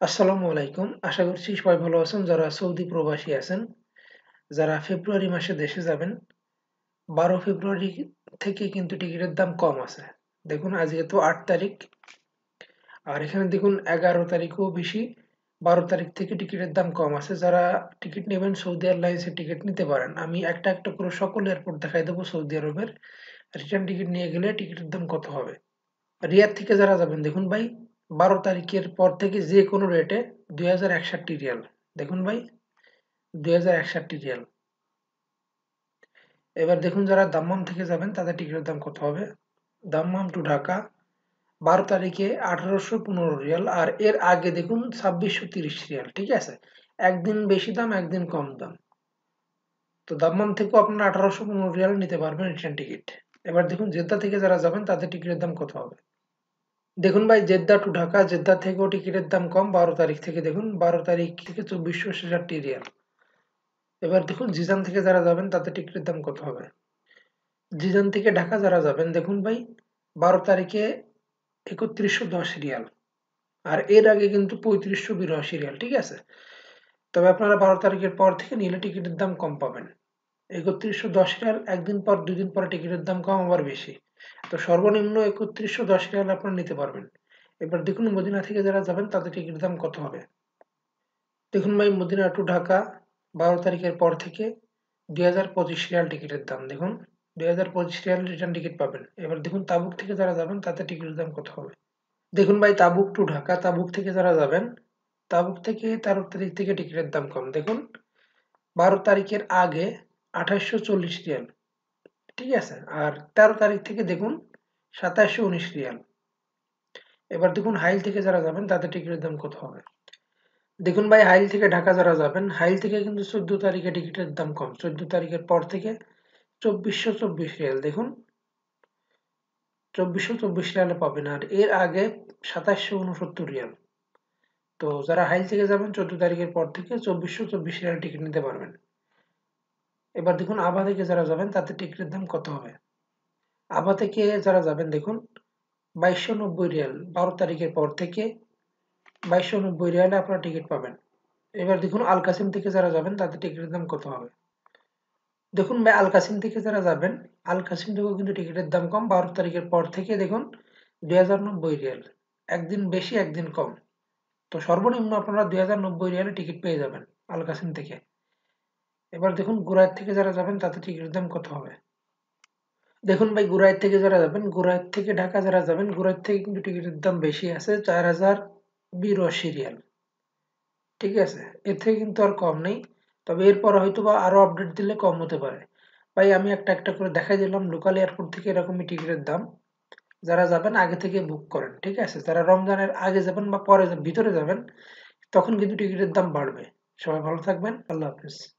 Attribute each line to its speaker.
Speaker 1: আসসালামু আলাইকুম। আশা করছি সবাই ভালো আছেন, যারা সৌদি প্রবাসী আছেন, যারা ফেব্রুয়ারি মাসে দেশে যাবেন, বারো ফেব্রুয়ারি থেকে কিন্তু টিকিটের দাম কম আছে। দেখুন, আজকে তো আট তারিখ, আর এখানে দেখুন, এগারো তারিখও বেশি, বারো তারিখ থেকে টিকিটের দাম কম আছে। যারা টিকিট নেবেন, সৌদি এয়ারলাইন্সের টিকিট নিতে পারেন। আমি একটা একটা করে সকল এয়ারপোর্ট দেখাই দেবো সৌদি আরবের। রিটার্ন টিকিট নিয়ে গেলে টিকিটের দাম কত হবে? রিয়াদ থেকে যারা যাবেন, দেখুন ভাই বারো তারিখের পর থেকে যে কোনো রেটে দুই হাজার একষট্টি রিয়াল দেখুন ভাই, দুই হাজার একষট্টি রিয়াল এবার দেখুন যারা দাম্মাম থেকে যাবেন, তাদের টিকিটের দাম কত হবে? দাম্মাম টু ঢাকা, বারো তারিখে আঠারোশো পনেরো রিয়াল আর এর আগে দেখুন ছাব্বিশশো তিরিশ রিয়াল ঠিক আছে? একদিন বেশি দাম, একদিন কম দাম। তো দাম্মাম থেকেও আপনারা আঠারোশো পনেরো রিয়াল নিতে পারবেন রিটার্ন টিকিট এবার দেখুন জেদ্দা থেকে যারা যাবেন, তাদের টিকিটের দাম কত হবে? দেখুন ভাই, জেদ্দা টু ঢাকা, জেদ্দা থেকেও টিকিটের দাম কম, বারো তারিখ থেকে। দেখুন, বারো তারিখ থেকে চব্বিশশো ছেষট্টি রিয়াল। এবার দেখুন, জিজান থেকে যারা যাবেন, তাদের টিকিটের দাম কত হবে? জিজান থেকে ঢাকা যারা যাবেন, দেখুন ভাই, বারো তারিখে একত্রিশশো দশ রিয়াল। আর এর আগে কিন্তু পঁয়ত্রিশশো বিরাশি রিয়াল, ঠিক আছে? তবে আপনারা বারো তারিখের পর থেকে নিলে টিকিটের দাম কম পাবেন। একত্রিশশো দশ রিয়াল, একদিন পর দুই দিন পরে টিকিটের দাম কম আবার বেশি। তো সর্বনিম্ন একত্রিশশো দশ রিয়াল আপনারা নিতে পারবেন। এবার দেখুন মদিনা থেকে যারা যাবেন, তাদের টিকিটের দাম কত হবে? দেখুন ভাই, মদিনা টু ঢাকা, বারো তারিখের পর থেকে দুই হাজার পঁচিশ রিয়াল টিকিটের দাম। দেখুন, দুই হাজার পঁচিশ রিয়াল রিটার্ন টিকিট পাবেন। এবার দেখুন তাবুক থেকে যারা যাবেন, তাদের টিকিটের দাম কত হবে? দেখুন ভাই, তাবুক টু ঢাকা, তাবুক থেকে যারা যাবেন, তাবুক থেকে তেরো তারিখ থেকে টিকিটের দাম কম। দেখুন, বারো তারিখের আগে আঠাশশো চল্লিশ রিয়াল। ঠিক আছে। আর তেরো তারিখ থেকে দেখুন সাতাশশো উনিশ রিয়াল। এবার দেখুন হাইল থেকে যারা যাবেন, তাদের টিকিটের দাম কত হবে? দেখুন ভাই, হাইল থেকে ঢাকা যারা যাবেন, হাইল থেকে কিন্তু চোদ্দ তারিখে টিকিটের দাম কম। চোদ্দ তারিখের পর থেকে চব্বিশশো চব্বিশ রিয়াল। দেখুন, চব্বিশশো চব্বিশ রিয়ালে পাবেন। আর এর আগে সাতাশশো উনসত্তর রিয়াল। তো যারা হাইল থেকে যাবেন, চোদ্দ তারিখের পর থেকে চব্বিশশো চব্বিশ রিয়াল টিকিট নিতে পারবেন। এবার দেখুন আভা থেকে যারা যাবেন তাতে টিকিটের দাম কত হবে? আভা থেকে যারা যাবেন, দেখুন, বাইশশো নব্বই রিয়াল। বারো তারিখের পর থেকে বাইশশো নব্বই রিয়ালে আপনারা টিকিট পাবেন। এবার দেখুন আল কাসিম থেকে যারা যাবেন, তাদের টিকিটের দাম কত হবে? দেখুন, ভাই আল কাসিম থেকে যারা যাবেন আল কাসিম থেকেও কিন্তু টিকিটের দাম কম। বারো তারিখের পর থেকে দেখুন, দুই হাজার নব্বই রিয়াল। একদিন বেশি, একদিন কম। তো সর্বনিম্ন আপনারা দুই হাজার নব্বই রিয়ালে টিকিট পেয়ে যাবেন আল কাসিম থেকে। এবার দেখুন গুরাইত থেকে যারা যাবেন তাতে টিকিটের দাম কত হবে? দেখুন ভাই গুরাইত থেকে যারা যাবেন গুরাইত থেকে ঢাকা যারা যাবেন গুরাইত থেকে কিন্তু টিকিটের দাম বেশি আছে চার হাজার বিরাশি রিয়াল। ঠিক আছে? এর থেকে কিন্তু আর কম নেই। তবে এরপর হয়তো বা আরও আপডেট দিলে কম হতে পারে। ভাই, আমি একটা একটা করে দেখাই দিলাম লোকাল এয়ারপোর্ট থেকে এরকমই টিকিটের দাম। যারা যাবেন, আগে থেকে বুক করেন, ঠিক আছে? যারা রমজানের আগে যাবেন বা পরে ভিতরে যাবেন, তখন কিন্তু টিকিটের দাম বাড়বে। সবাই ভালো থাকবেন। আল্লাহ হাফিজ।